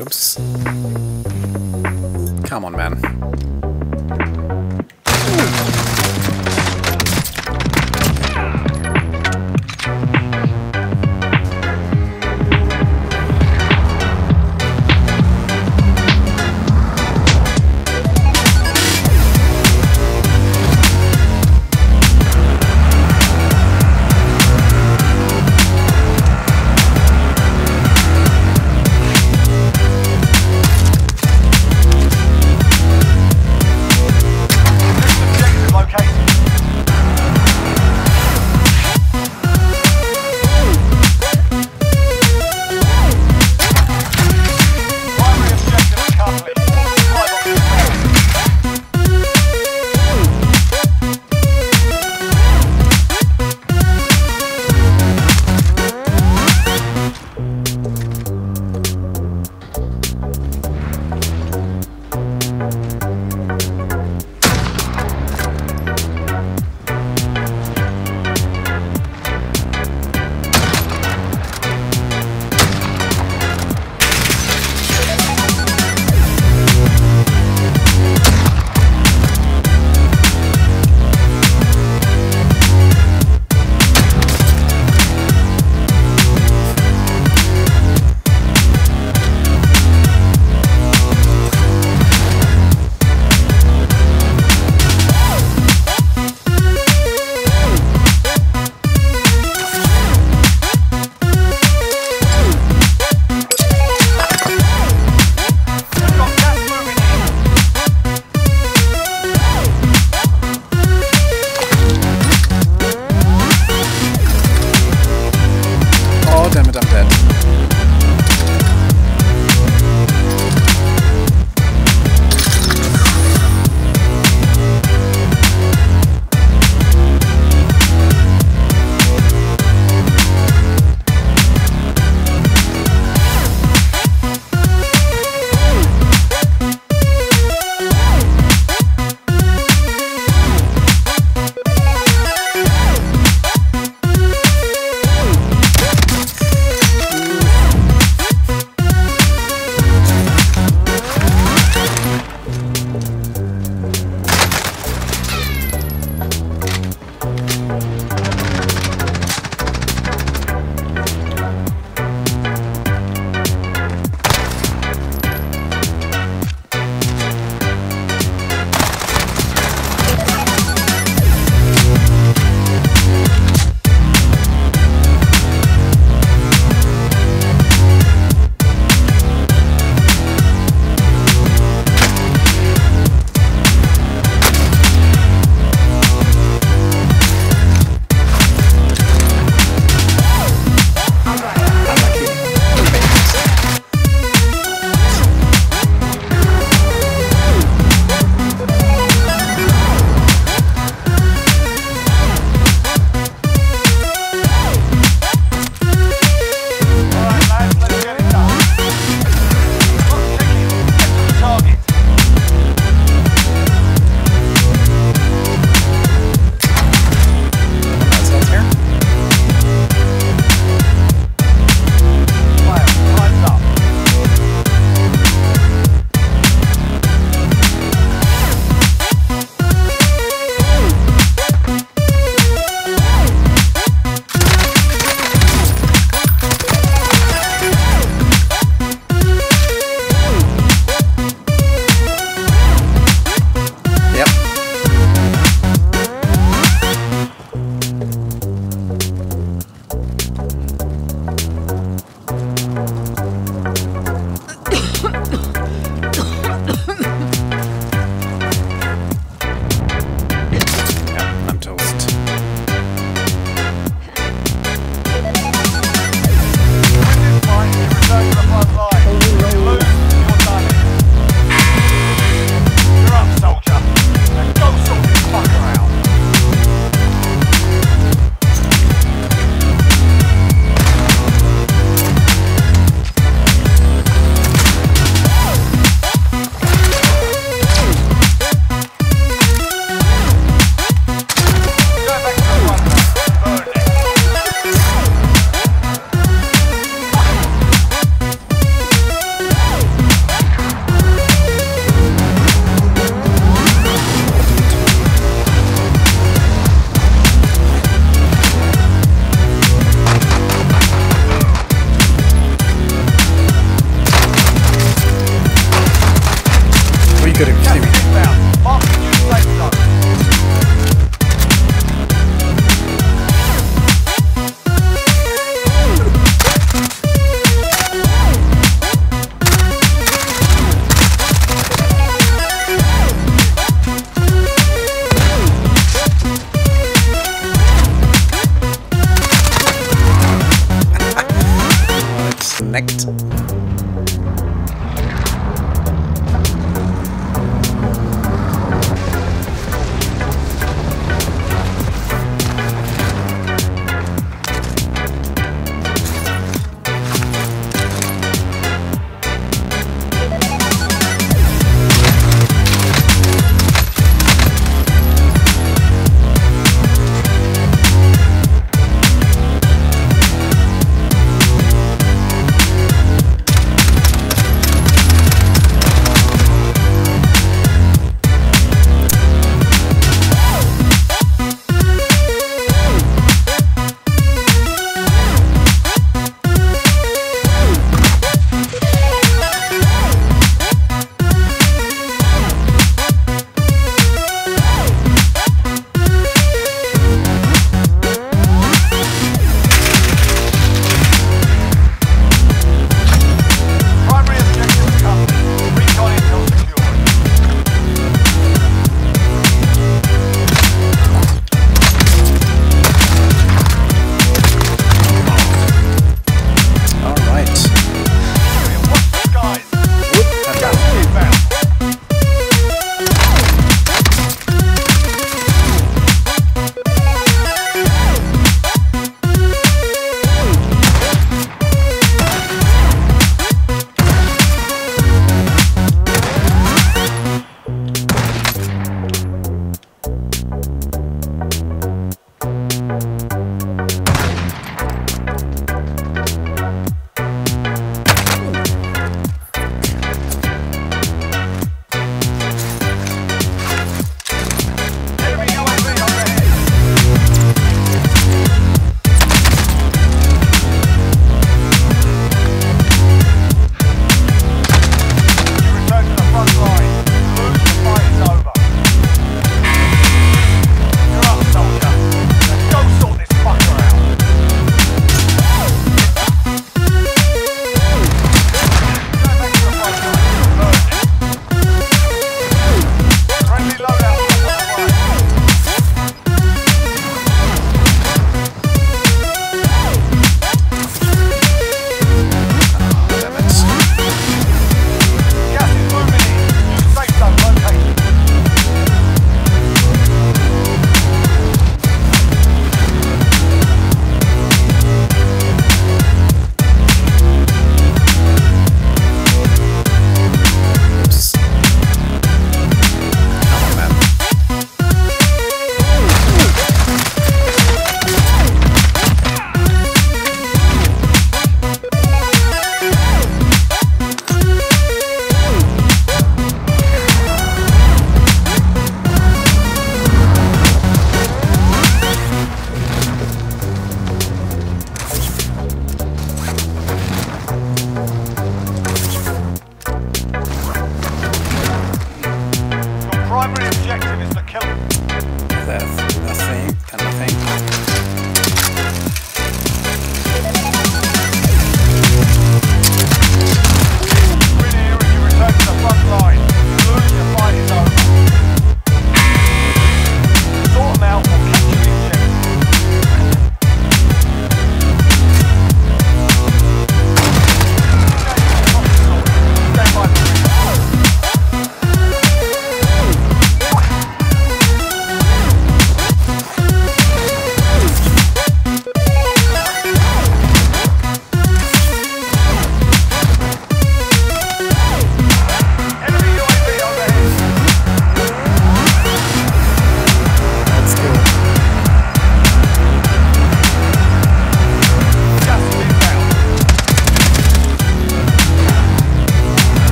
Oops. Come on, man.